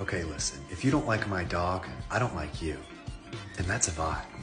Okay, listen, if you don't like my dog, I don't like you. And that's a vibe.